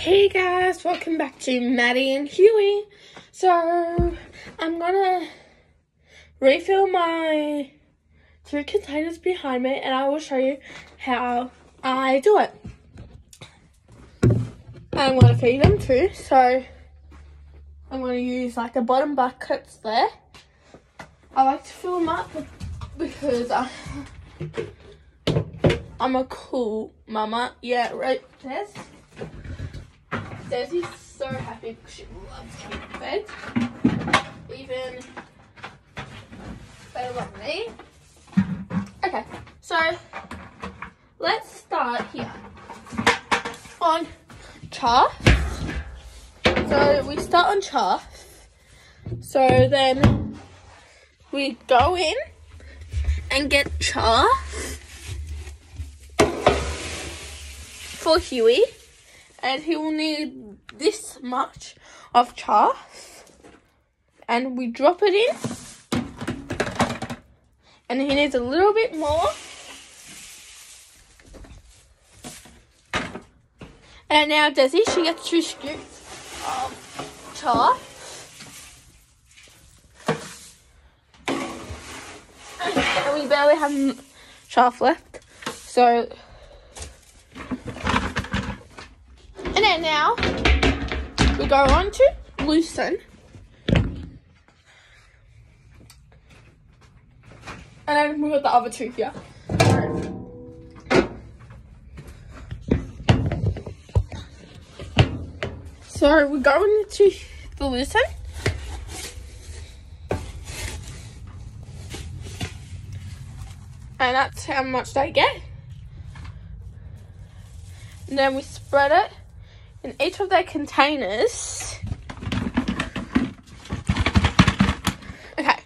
Hey guys, welcome back to Maddy and Huey. So, I'm gonna refill my two containers behind me and I will show you how I do it. I'm gonna feed them too, so I'm gonna use like the bottom buckets there. I like to fill them up because I, I'm a cool mama. Yeah, right, Des? Desi's so happy because she loves getting fed. Even better than me. Okay, so let's start here on chaff. So we start on chaff. So then we go in and get chaff for Huey. And he will need this much of chaff. And we drop it in. And he needs a little bit more. And now Desi, she gets two scoops of chaff. And we barely have chaff left. So, now we go on to lucerne. And then we got the other two here. So we're going to the lucerne. And that's how much they get. And then we spread it in each of their containers. Okay.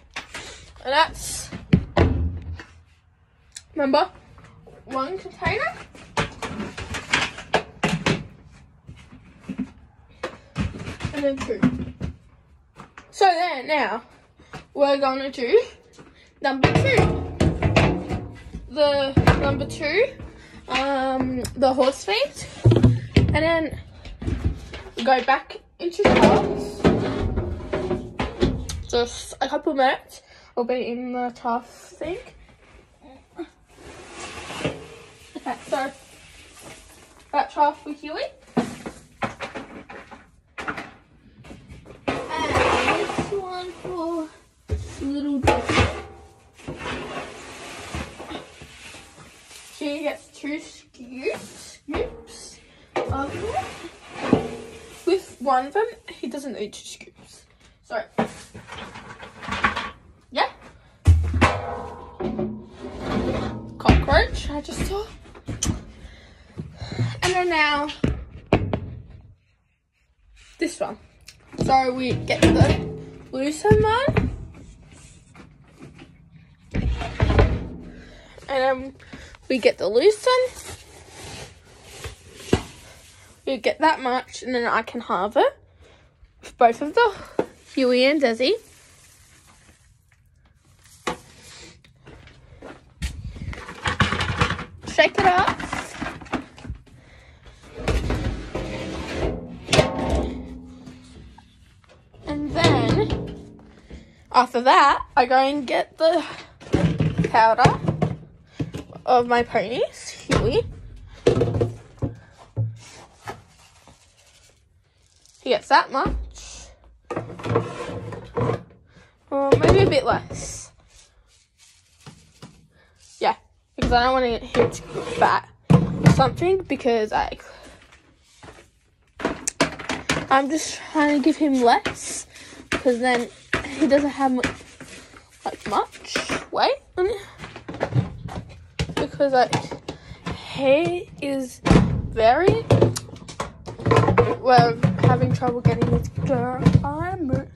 And that's remember one container. And then two. So then now we're gonna do number two the number two, um, the horse feet, and then go back into the tops. Just a couple minutes. I'll be in the tough sink. Okay, so that trough for Huey. And this one for little Doggy. She gets two scoops, scoops of it. With one of them, he doesn't two scoops. So, yeah. Cockroach, I just saw. And then now, this one. So we get the lucerne one. And then we get the lucerne. We get that much, and then I can halve it. with Both of the Huey and Desi. Shake it up. And then, after that, I go and get the powder of my ponies, Huey. He gets that much. Or maybe a bit less. Yeah, because I don't want to get fat or something because I I'm just trying to give him less because then he doesn't have mu- like much weight on it because like he is very well having trouble getting his climate.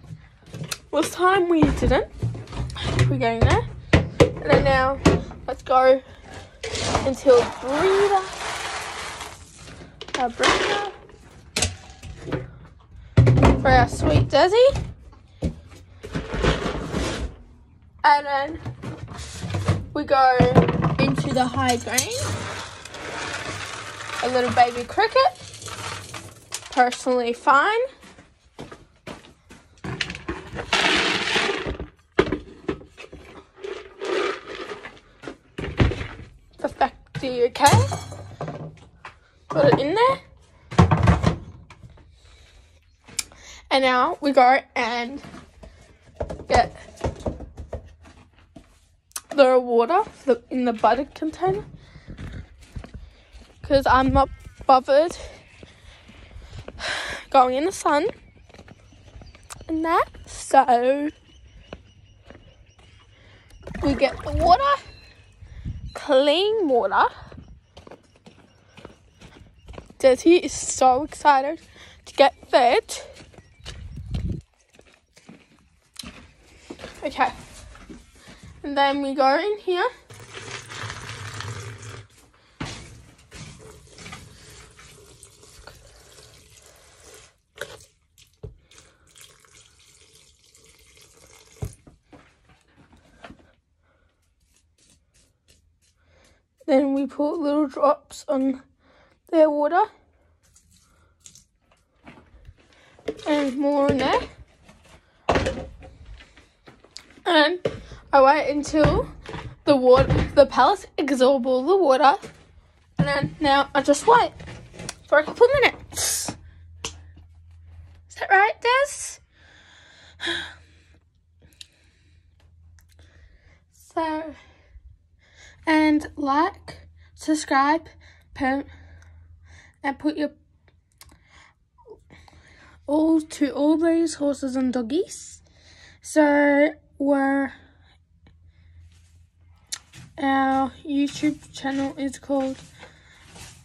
Was time we didn't. We're getting there. And then now let's go until breeder. Our uh, breeder. For our sweet Desi. And then we go into the high grain. A little baby cricket. Personally fine. Perfectly okay. Put it in there. And now we go and get the water in the butter container because I'm not bothered going in the sun and that. So we get the water, clean water. Desi is so excited to get fed. Okay. And then we go in here. Then we put little drops on their water. And more in there. And I wait until the water, the pellets absorb all the water. And then now I just wait for a couple of minutes. Is that right, Des? So and like, subscribe, and put your all to all these horses and doggies. So we're our YouTube channel is called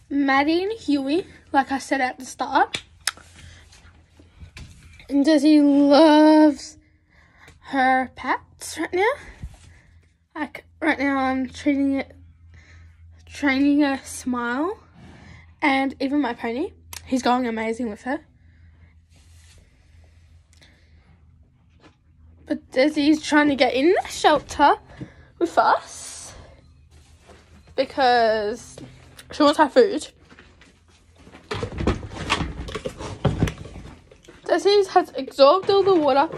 Maddy and Huey, like I said at the start. And Desi loves her pets right now. Like right now I'm training it training a smile and even my pony he's going amazing with her. But Desi's trying to get in the shelter with us because she wants her food. Desi has absorbed all the water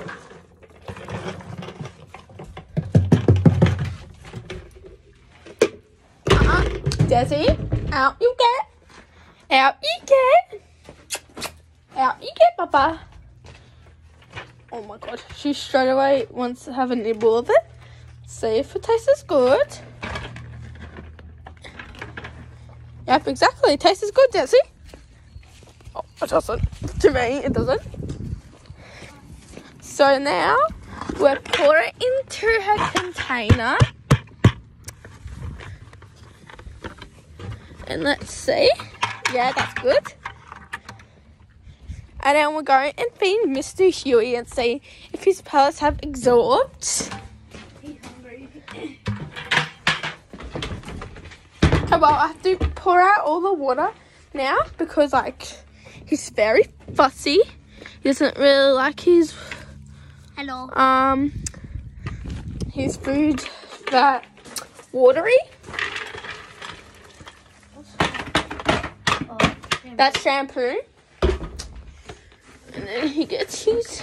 Desi, out you get. Out you get. Out you get, Papa. Oh my god, she straight away wants to have a nibble of it. See if it tastes good. Yep, exactly. It tastes good, Desi. Oh, it doesn't. To me, it doesn't. So now we're pouring into her container. And let's see. Yeah, that's good. And then we're going and feed Mr. Huey and see if his pellets have absorbed. He's hungry. well, I have to pour out all the water now because, like, he's very fussy. He doesn't really like his. Hello. Um, his food that watery. That's shampoo. And then he gets his.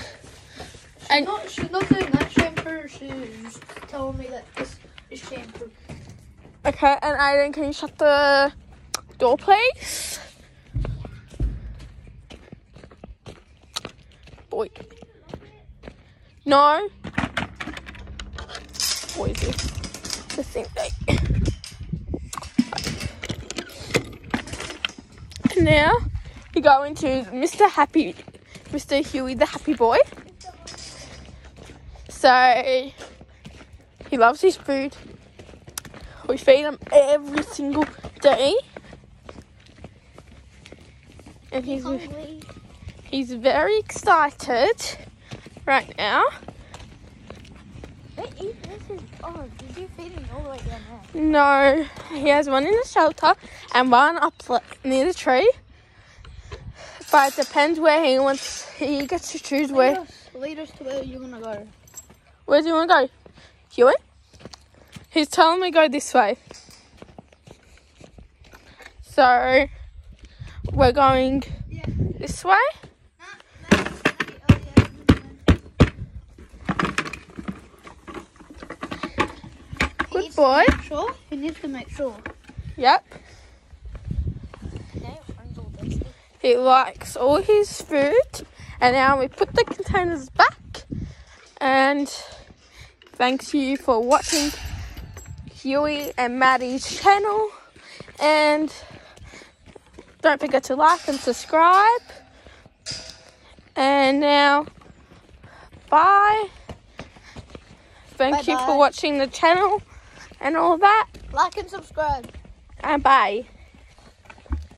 And no, she's not doing that shampoo. She's telling me that this is shampoo. Okay, and Aiden, can you shut the door, please? Boy. No. What is this? The same thing. Now we go into Mr. Happy, Mr. Huey, the happy boy. So he loves his food. We feed him every single day. And he's he's very excited right now. Oh, did you feed him all the way down there? No, he has one in the shelter and one up near the tree. But it depends where he wants. He gets to choose lead where. Us, lead us to where you want to go. Where do you want to go? Huey? He's telling me go this way. So we're going This way? Good boy. Sure, he needs to make sure. Yep. He likes all his food. And now we put the containers back. And thanks you for watching Huey and Maddy's channel. And don't forget to like and subscribe. And now, bye. Thank you Bye-bye. for watching the channel and all that. Like and subscribe. And bye.